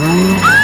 아!